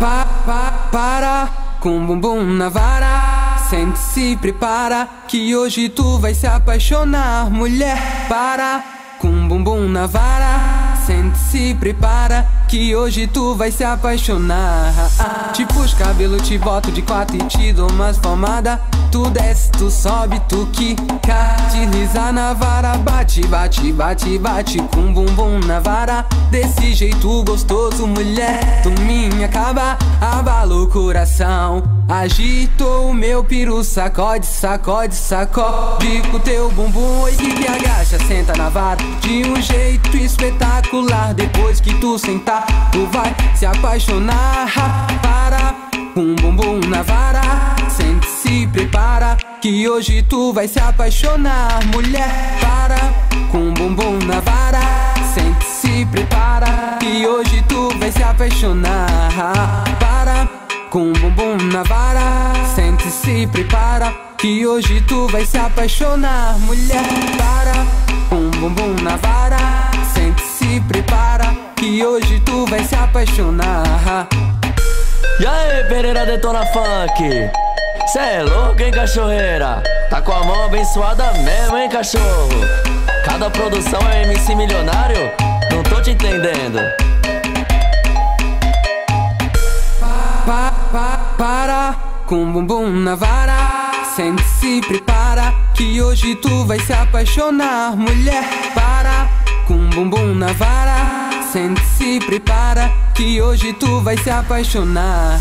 Pa, pa, para com bumbum na vara. Sente, se prepara que hoje tu vai se apaixonar. Mulher, para com bumbum na vara. Sente, se prepara que hoje tu vai se apaixonar. Te puxo cabelo, te boto de quatro e te dou umas palmadas. Tu desce, tu sobe, tu quica. Desliza na vara, bate, bate, bate, bate Com bumbum na vara. Desse jeito gostoso, mulher Tu minha acaba, abala o coração Agitou o meu piru, sacode, sacode, sacode Com teu bumbum, oi que agacha, senta na vara. De um jeito espetacular Depois que tu sentar, tu vai se apaixonar Para, com bumbum na vara. Sente, se prepara Que hoje tu vai se apaixonar. Mulher, para. Com bumbum na vara. Sente, se prepara Que hoje tu vai se apaixonar. Para. Com bumbum na vara. Sente, se prepara Que hoje tu vai se apaixonar. Mulher, para. Com bumbum na vara apaixonar E aí, Pereira Detona Funk Cê é louco, hein, cachorreira? Tá com a mão abençoada mesmo, hein, cachorro? Cada produção é MC milionário? Não tô te entendendo. Pa, pa, para com bumbum na vara. Sente, se prepara que hoje tu vai se apaixonar. Mulher, para com bumbum na vara. Sente, se prepara que hoje tu vai se apaixonar.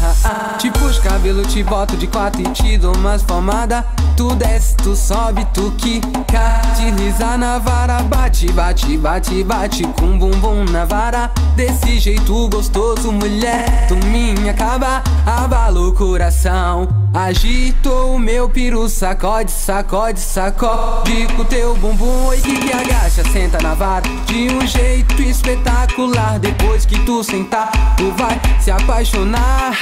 Te puxo cabelo, te boto de quatro e te dou umas palmadas. Tu desce, tu sobe, tu quica. Desliza na vara, bate, bate, bate, bate Com bumbum na vara. Desse jeito gostoso, mulher Tu minha acaba, abala o coração Agitou o meu piru, sacode, sacode, sacode Com teu bumbum, oi que agacha, senta na vara. De um jeito espetacular Depois que tu sentar, tu vai se apaixonar.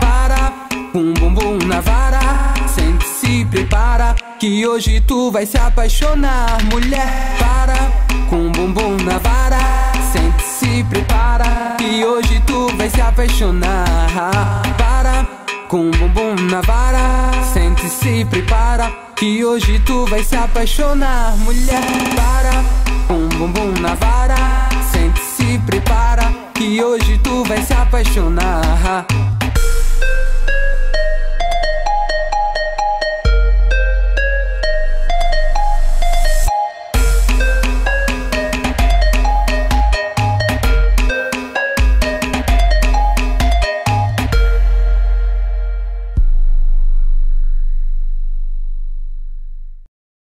Para, com bumbum na vara. Sente, se prepara Que hoje tu vai se apaixonar. Mulher, para Com bumbum na vara. Sente, se prepara Que hoje tu vai se apaixonar. Para Com bumbum na vara. Sente, se prepara Que hoje tu vai se apaixonar. Mulher, para Com bumbum na vara prepara Que hoje tu vai se apaixonar